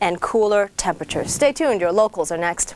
and cooler temperatures. Stay tuned, your locals are next.